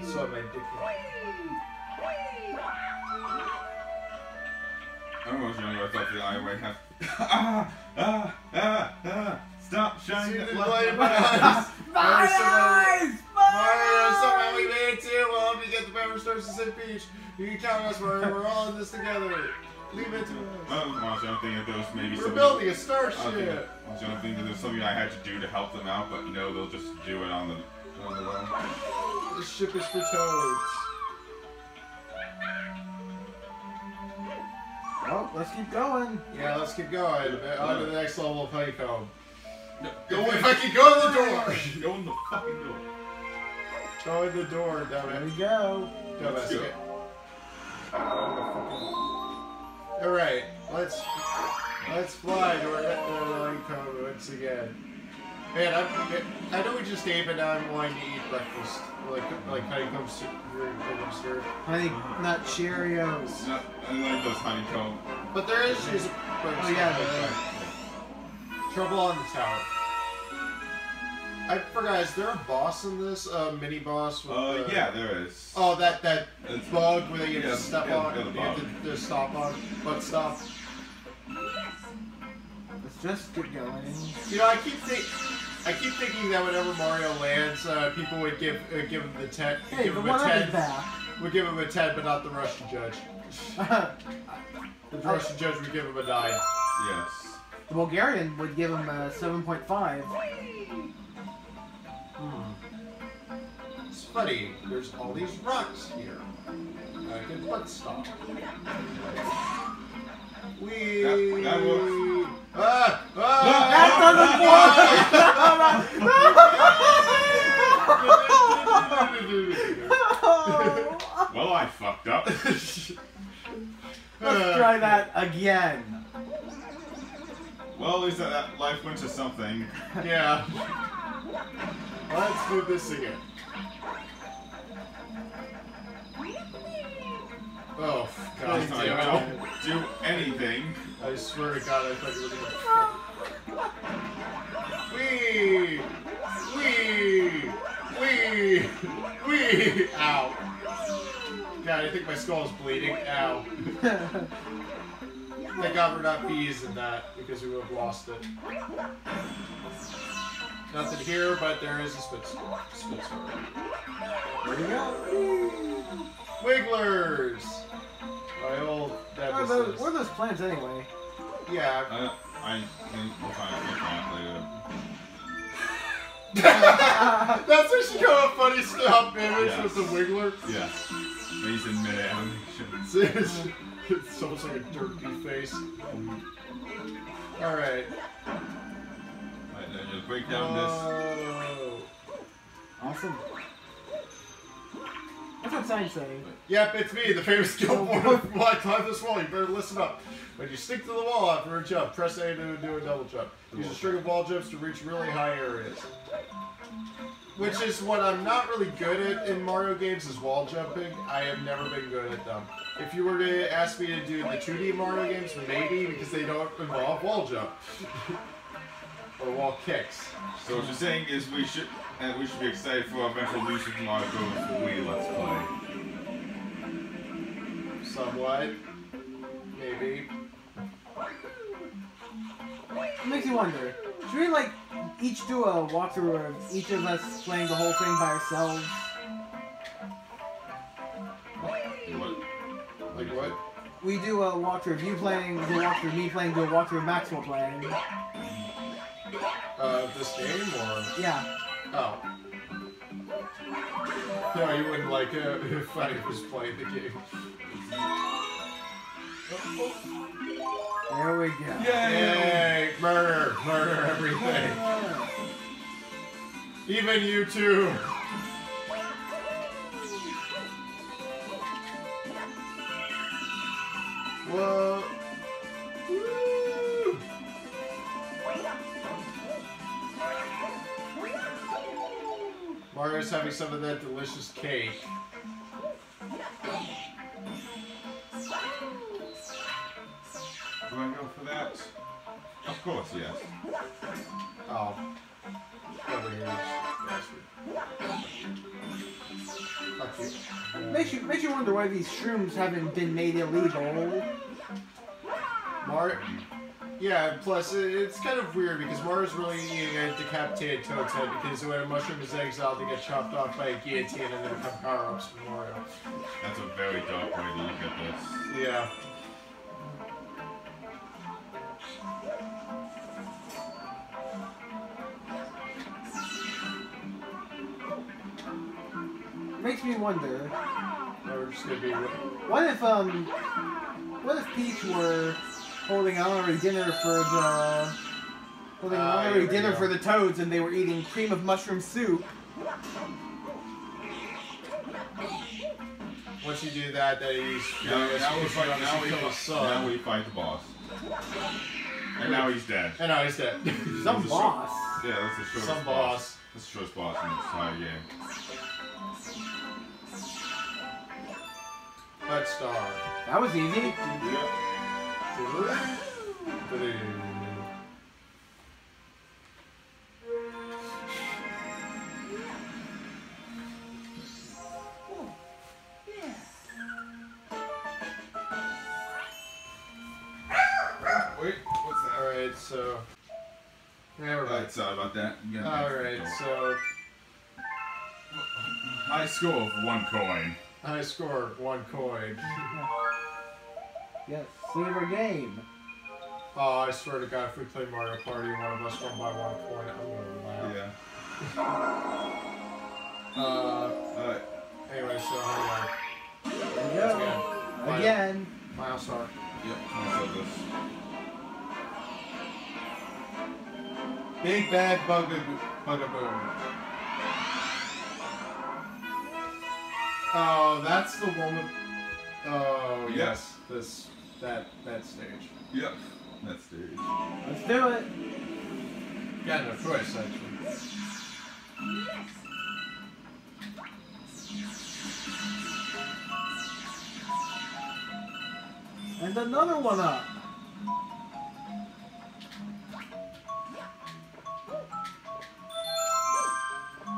That's what my dick I almost know what's up the highway. Have ah ah ah ah. Stop shining the light. light in my eyes. My Mario, eyes! Mario, somehow we made it too. We'll help you get the Power Stars to St. Peach. You can count on us, Mario. We're all in this together. Leave it to us. Well, honestly, I'm thinking if there was maybe We're something. building a I was thinking, starship. honestly, I'm thinking there's something I had to do to help them out, but you know they'll just do it on the on the way. This ship is for toads. Well, let's keep going. Yeah, let's keep going. On to the next level of honeycomb. No, Go if I can go in the door. Go in the fucking door. Go in the door, There dumbass. we go. Let's Dumbass. go. All right, let's let's fly to our honeycomb once again. Man, I'm, I know we just ate, but now I'm wanting to eat breakfast, like like honeycomb soup, honeycomb syrup. Honey nut Cheerios. No, I like those honeycomb. But there is just a Oh yeah, the, trouble on the tower. I forgot. Is there a boss in this? A mini boss? With Uh, the- yeah, there is. Oh, that that It's- bug where you have yeah, to step yeah, on, yeah, the you have bug. to, to stop on, but stop. let's just get going. You know, I keep think, I keep thinking that whenever Mario lands, uh, people would give uh, give him the ten, Hey, give the him a one up ten, is back. would give him a ten, but not the Russian judge. The Russian judge would give him a nine. Yes. the Bulgarian would give him a 7.5. Hmm. It's funny. There's all these rocks here. I can butt stop. Wee. That- that works. Ah! Ah! Well, I fucked up. Let's try that again. well, at least that, that life went to something. Yeah. Let's do this again. Oh, God Last time, damn it. don't do anything. I swear to God, I thought you were gonna. Wee! Wee! Wee! Wee! Ow. God, I think my skull is bleeding. Ow. Thank God we're not bees in that, because we would have lost it. Nothing here, but there is a spit spit There we go. Wigglers! My old Where are those, where are those plants anyway? Yeah, Uh, I think we'll find out we'll find out later. That's actually kind of a funny stop image Yes. with the wiggler. Yeah. He's in mid animation. It's, it's, it's almost like a turkey face. Alright. Alright, then just break down this. Oh. Awesome. What's that sign saying? Yep, it's me, the famous Gilmore. Why climb this wall? You better listen up. When you stick to the wall after a jump, press A to do a double jump. Use a string of wall jumps to reach really high areas. Which is what I'm not really good at in Mario games is wall jumping. I have never been good at them. If you were to ask me to do the 2D Mario games, maybe, because they don't involve wall jump. or wall kicks. So what you're saying is we should and we should be excited for eventual New Super Mario Bros. for Wii Let's Play. Somewhat. Maybe. It makes you wonder. Should we like each do a walkthrough of each of us playing the whole thing by ourselves? What? Like what? We do a walkthrough of you playing, do a walkthrough of me playing, do a walkthrough of Maxwell playing. Uh, this game or? Yeah. Oh. No, you wouldn't like it if I was playing the game. There we go. Yay! Murder! Murder everything! Even you too! Whoa! Mario's having some of that delicious cake. Do I go for that? Of course, yes. Oh. Over here. bastard. Makes you makes you wonder why these shrooms haven't been made illegal. Mar. Yeah, plus it, it's kind of weird because Mario's really eating a decapitated Toad's head because when a mushroom is exiled, they get chopped off by a guillotine and then become power-ups for Mario. That's a very dark way to look at this. Yeah. Makes me wonder. Just gonna be. What if um, what if Peach were holding an honorary dinner for the holding an Ah, honorary dinner for the toads, and they were eating cream of mushroom soup? Once you do that, then he's. Now, now, we he's fight, gonna now, we fight, now we fight the boss. And now he's dead. And now he's dead. Some He's a boss. Yeah, that's the shortest Some boss. boss. That's the shortest boss in the entire game. Let's star. That was easy. Wait, what's that? Alright, so. Yeah, we're Right, right. sorry about that. You got an Alright, so. High score of one coin. I scored one coin. Yes, silver game. Oh, I swear to God, if we play Mario Party and one of us won by one coin, I'm gonna laugh. Yeah. Uh, Alright. anyway, so hang There you on. go. Again. Again. Mile star. Yep. This. Big bad bugaboo. bugaboo. Oh, that's the one with. Oh yes, this that that stage. Yep. that stage. Let's do it. Got no choice actually. Yes. And another one up.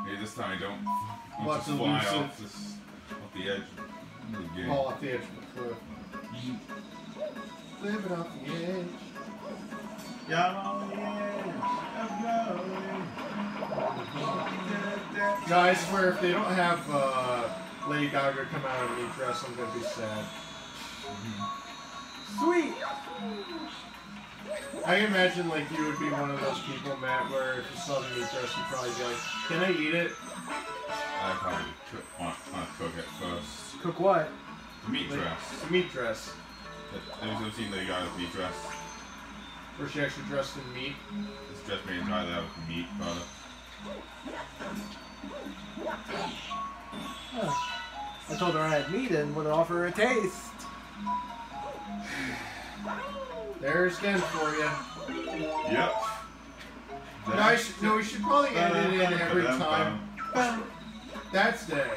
Hey, this time I don't. I'll Lots fly off this, off the edge of the game. Fall off the edge of the cliff. Living off the edge. Yeah, I'm on the edge. I'm Guys, I swear if they don't have uh, Lady Gaga come out in a new dress, I'm gonna be sad. Sweet. I imagine like you would be one of those people, Matt, where if you saw the new dress, you'd probably be like, "Can I eat it?" I probably cook, want, want to cook it first. Cook what? The meat Like, dress. The meat dress, Have you ever seen the guy with meat dress? where she actually dressed in meat. It's dress made entirely out of meat product. I told her I had meat and would offer her a taste. There's skin for you. Yep. No, I should, no, we should probably end it in every time. That's dead.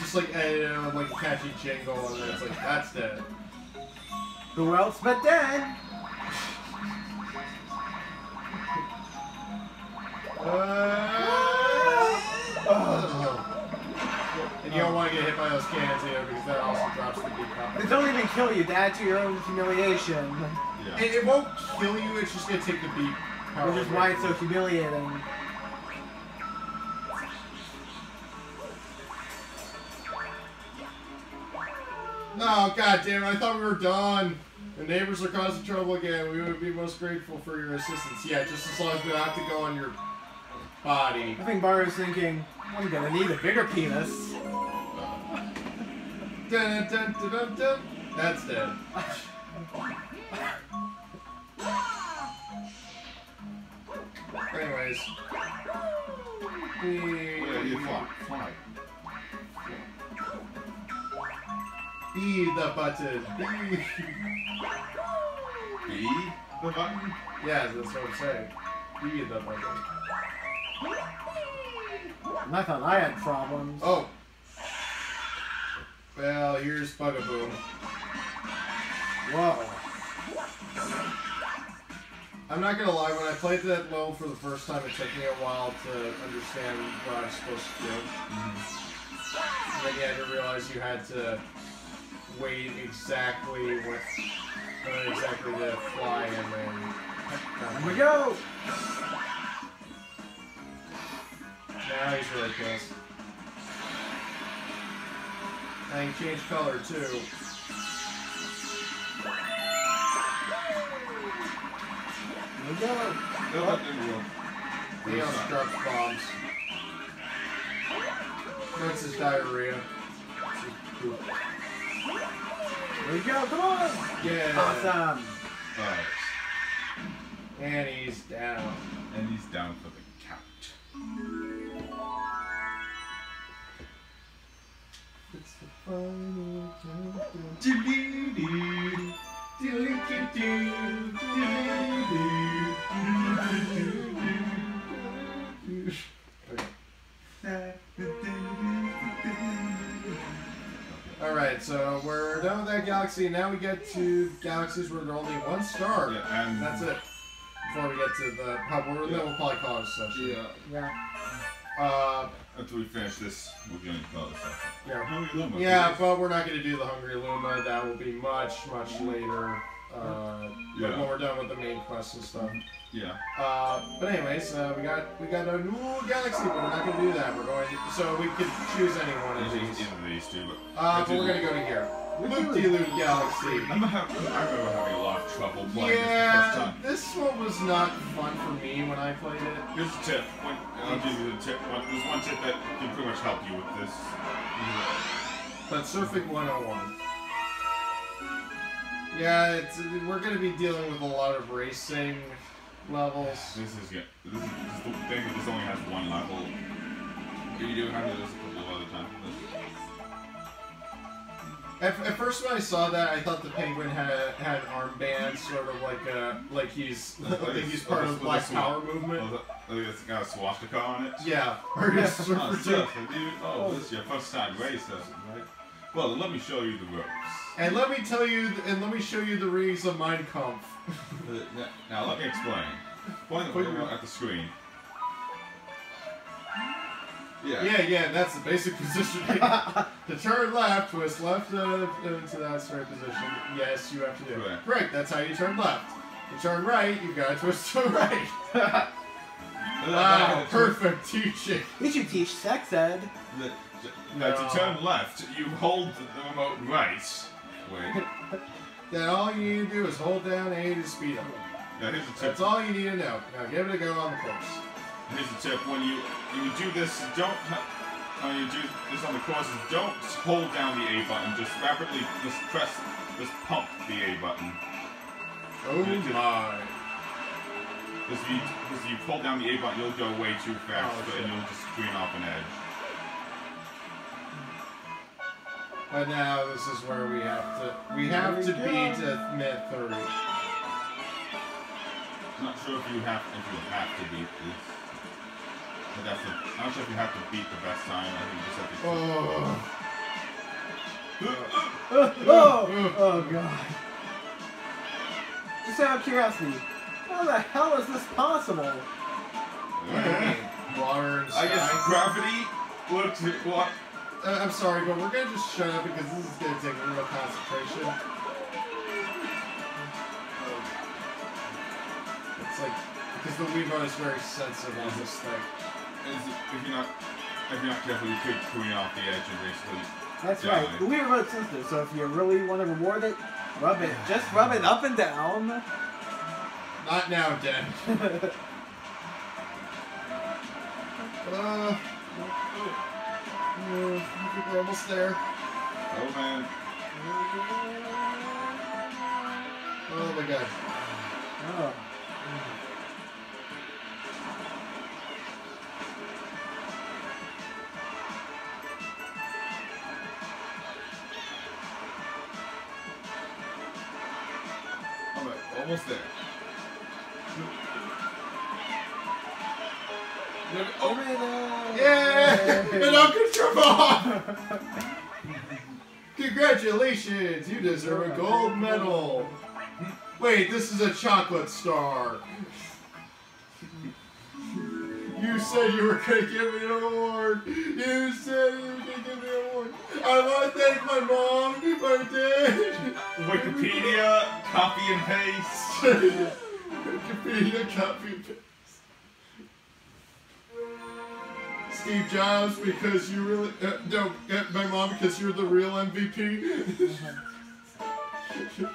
Just like it on uh, like a catchy jingle, and then it's like that's dead. Who else but Dan? Uh, oh. And you don't want to get hit by those cans either because that also drops the beat They count. don't even kill you, Dad, to your own humiliation. Yeah. It, it won't kill you, it's just going to take the beat power Which is why it's so humiliating. No, god damn it, I thought we were done. The neighbors are causing trouble again. We would be most grateful for your assistance. Yeah, just as long as we don't have to go on your body. I think Mario's thinking, I'm gonna need a bigger penis. Dun, dun, dun, dun, dun. That's dead. Anyways. Yeah, you fly. Fly. Be the button. Be. B? The button? Yeah, that's what I'm saying. Be the button. And I thought I had problems. Oh. Well, here's Bugaboo. Whoa. I'm not gonna lie, when I played that level for the first time, it took me a while to understand what I was supposed to do. Mm-hmm. And then you had to realize you had to wait exactly what, uh, exactly to fly and then. Here we go! Now he's really pissed. And he changed color too. Here we go! No, that didn't work. Leon drops bombs. That's his diarrhea. Poop. Here we go, come on! Yeah. Awesome! Alright. And he's down. And he's down for the count. It's the final countdown. Alright, so we're done with that galaxy. And now we get to galaxies where there's only one star. Yeah, and That's it. Before we get to the pub, we're, then we'll probably call it a session. Yeah. Yeah. Uh, After we finish this, we're going to call it a session. yeah. Hungry Luma, Yeah, but we're not going to do the Hungry Luma. That will be much, much later. Uh, like Yeah. when we're done with the main quest and stuff. Yeah. Uh, but anyways, uh, we got we got a new galaxy, but we're not going to do that. We're going to, so we could choose any one of these. either of these two, but Uh, but we're going to go to here. Loopdeeloop Galaxy. I remember, having, I remember having a lot of trouble playing this the first Yeah, time. this one was not fun for me when I played it. Here's a tip. When, I'll give you the tip. One, there's one tip that can pretty much help you with this. But Surfing 101. Yeah, it's we're gonna be dealing with a lot of racing levels. This is yeah. This is, is the thing this only has one level. You do have to do this a couple of other times. At, at first, when I saw that, I thought the penguin had had an armband, sort of like a like he's Like like he's part of the Black a Power movement. Oh, that- it's got a swastika on it. Yeah, or Yeah. Oh, dude. Oh, this is your first time racing, right? Well, let me show you the ropes. And let me tell you, and let me show you the rings of Mein Kampf. Uh, now- Now let me explain. Point the your- at the screen. Yeah. Yeah, yeah, that's the basic position. to turn left, twist left uh, into that straight position. Yes, you have to do it. Right. Correct, that's how you turn left. To turn right, you gotta twist to the right. Wow, perfect teaching. We should teach sex ed. The- Now, No. to turn left, you hold the the remote right. Wait. Then all you need to do is hold down A to speed up. Now here's a tip. That's all you need to know. Now give it a go on the course. Here's a tip. When you when you do this, don't when you do this on the courses, don't hold down the A button. Just rapidly, just press, just pump the A button. Oh my. Because if you because you pull down the A button, you'll go way too fast, Oh, and you'll just screen off an edge. But now this is where we have to we have to There we beat go. a mid 30. I'm not sure if you have if you have to beat this. But that's the, I'm not sure if you have to beat the best time. I think you just have to. Oh. Oh, oh, oh god. Just out of curiosity, how the hell is this possible? Water and I guess sky. gravity works. What? Uh, I'm sorry, but we're gonna just shut up because this is gonna take real concentration. It's like because the Weebo is very sensitive on this thing. Is it- if you're not if you're not careful, you could clean off the edge and basically. That's Yeah, right. The Wii is sensitive, so if you really want to reward it, rub it. Just rub it up and down. Not now, Dan. Uh, uh, I think we're almost there. Oh man. Oh my god. Oh. Alright, almost there. Oh, Yeah! And Uncle Trevor! Congratulations! You deserve a gold medal! Wait, this is a chocolate star! You said you were gonna give me an award! You said you were gonna give me a award. I want to thank my mom, my dad. Wikipedia, copy and paste. Wikipedia copy and paste. Steve Jobs, because you really uh, no, uh, my mom, because you're the real MVP.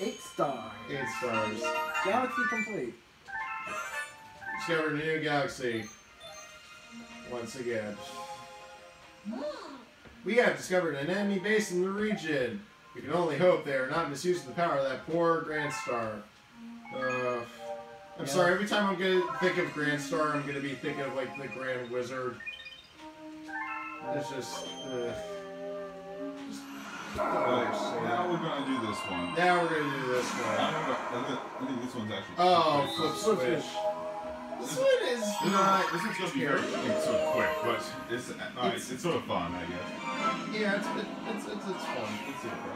Eight stars. Eight stars. Galaxy complete. Discovered a new galaxy. Once again. We have discovered an enemy base in the region. We can only hope they are not misusing the power of that poor Grand Star. Uh, I'm Yeah. sorry, every time I'm gonna think of Grand Star, I'm gonna be thinking of like the Grand Wizard. It's just, uh, just Right, now we're gonna do this one. now we're gonna do this I one. don't know. I think, this one's actually. Oh, flip. Flip switch. This one is This, not. is, this one's gonna be very it's sort of quick, but it's, uh, it's it's sort of fun, I guess. Yeah, it's it's it's, it's fun. It's sort of fun.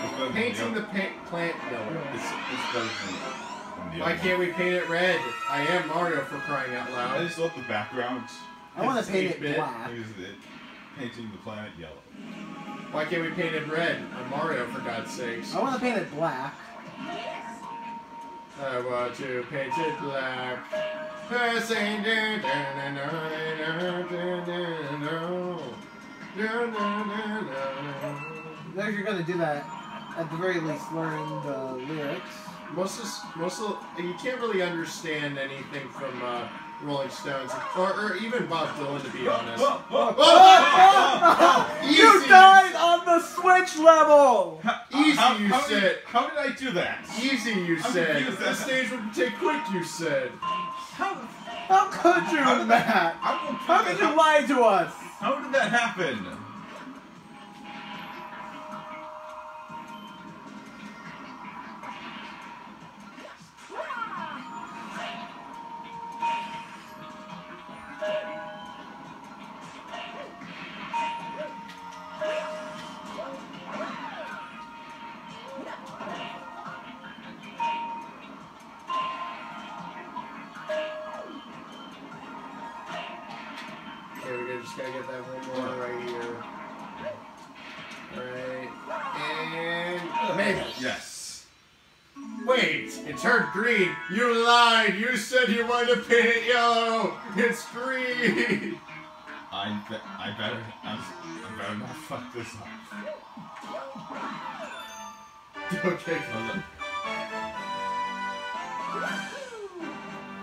It's Painting the, plant yellow. it's it's better than, why can't we paint it red? I am Mario for crying out loud. I just love the backgrounds. I want to paint it black. Is it painting the planet yellow? Why can't we paint it red? I'm Mario for God's sakes. I want to paint it black. I want to paint it black. There you're gonna do that, at the very least, learn the lyrics. Most of, most of, you can't really understand anything from uh, Rolling Stones, or, or even Bob Dylan, to be honest. You died on the Switch level. Easy, how, you how said. Did, how did I do that? Easy, you I'm said. confused The stage would take quick, you said. How, How could you, How did Matt? how, How could you lie to us? how did that happen? Just gotta get that one more right here. Right. And maybe. Yes. Wait, it turned green. You lied. You said you wanted to paint it yellow. It's green. I be- I better I'm, I better not fuck this up. okay.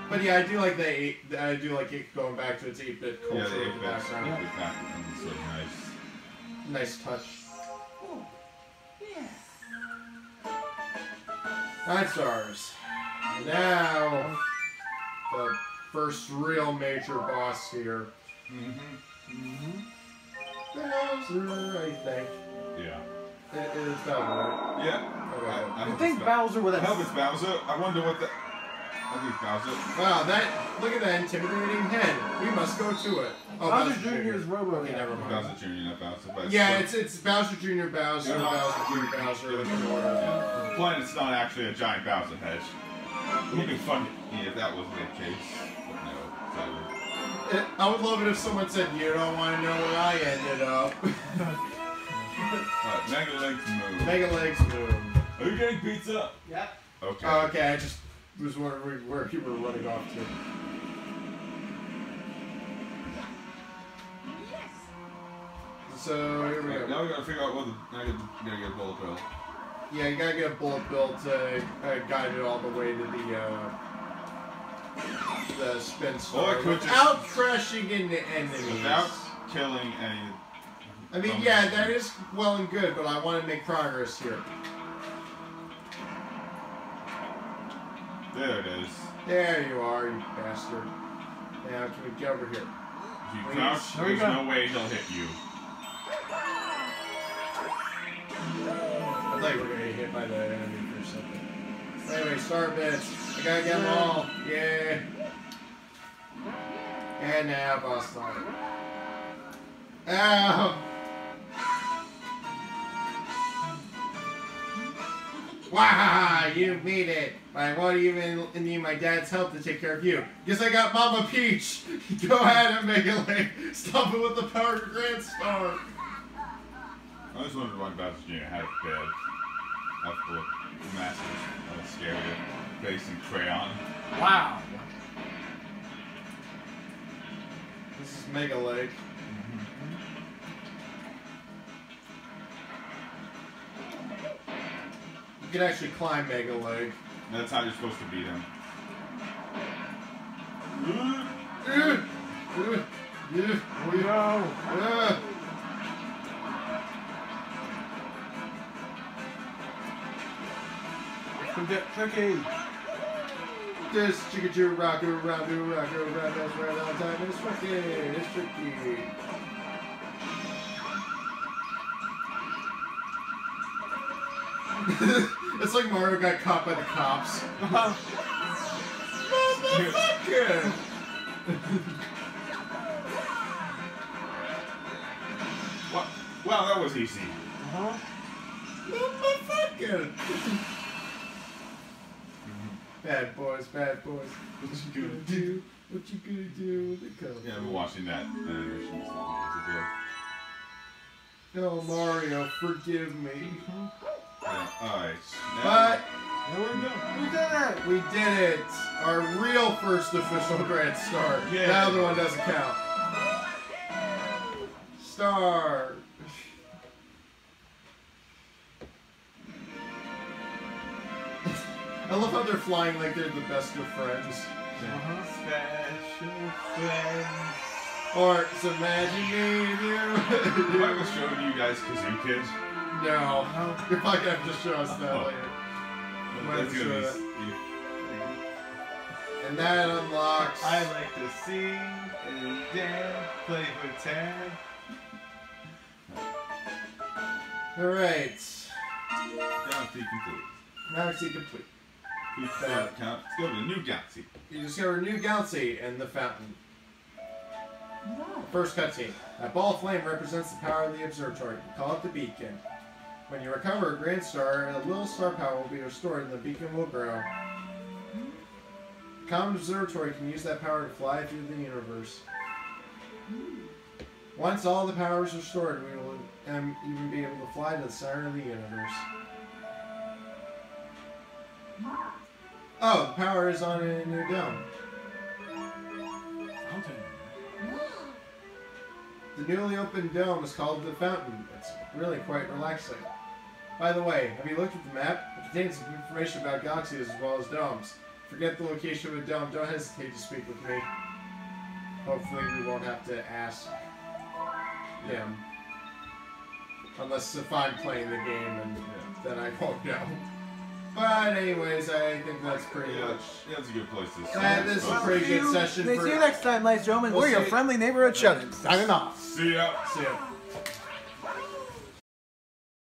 Hold on. But yeah, I do like the eight. I do like it going back to its eight-bit Yeah, culture the in the background. background. The background is so nice. Nice touch. Nine stars. Now, the first real major boss here. Mm-hmm. Bowser, I think. Yeah. It is Bowser, right? Yeah. Okay. I, I I think Bowser. Bowser with I hope it's Bowser. I wonder what the. Wow, that look at that intimidating head. We must go to it. Oh, Bowser Jr.'s Robo. Okay, never mind. Bowser Jr. not Bowser. But Yeah, still- it's it's Bowser Jr. Bowser, Yeah. Bowser Jr. Bowser. Yeah, in order. Yeah. The planet's not actually a giant Bowser head. It would be funny if that was the case. But no, sadly. It- I would love it if someone said, "You don't want to know where I ended up." Alright, Mega Link's move. Megaleg's Moon. Are you getting pizza? Yep. Okay. Okay, I just was wondering where you were running off to. So here we go. now we gotta figure out what the. Now we gotta get a bullet bill. Yeah, you gotta get a bullet bill to uh, guide it all the way to the uh, the spin star I could just- without crashing into enemies. Without killing any. I mean, yeah, that is well and good, but I want to make progress here. There it is. There you are, you bastard. Now, can we get over here? If you Please. crouch, There there's no way he'll hit you. I thought you were gonna get hit by the enemy or something. Anyway, star bits. I gotta get them all. Yeah. And now, boss fight. Ow! Wah! You beat it. I won't even need my dad's help to take care of you. Guess I got Mama Peach. Go ahead and make it like stop it with the power of Grand Star. I always wondered why Bowser Jr. had a bad, after massive, uh, scary face and crayon. Wow. This is Megaleg. You can actually climb Megaleg. That's how you're supposed to beat him. Oh no. uh. Could get tricky. This chicka choo rocko rocko rocko rocko right on time. It's tricky. It's tricky. it's like Mario got caught by the cops. Motherfucker! What? Well, that was easy. Uh-huh. Motherfucker! Mm-hmm. Bad boys, bad boys. What you gonna mm-hmm. do? What you gonna do with the color? Yeah, I've been watching that animation a ago. Oh, Mario, forgive me. Mm-hmm. Yeah, alright. But we did it. we did it! Our real first official Grand Star. Yeah. The other one doesn't count. Star. I love how they're flying like they're the best of friends. Uh-huh. Special friends. Or it's imagining Have I you. showed you guys Kazoo Kids? No. You're probably gonna have to show us that Oh. later. Might That's have gonna be. Uh, showed And that unlocks. I like to sing and dance, play pretend. Alright. Galaxy complete. Galaxy complete. Who's Bad. that count? Let's go to the new galaxy. You discover a new galaxy and the fountain. First cutscene. That ball of flame represents the power of the observatory. Call it the beacon. When you recover a grand star, a little star power will be restored and the beacon will grow. The Comet Observatory can use that power to fly through the universe. Once all the power is restored, we will um, even be able to fly to the center of the universe. Oh, the power is on a new dome. The newly opened dome is called the Fountain. It's really quite relaxing. By the way, have you looked at the map? It contains some information about galaxies as well as domes. Forget the location of a dome. Don't hesitate to speak with me. Hopefully we won't have to ask him. Unless if I'm playing the game and then I won't know. But anyways, I think that's pretty Yeah, much. yeah, that's a good place to Yeah, start. this is a pretty good you- session See for- you next time, ladies and gentlemen. We'll We're your friendly neighborhood shut-ins. Signing off. See ya. See ya.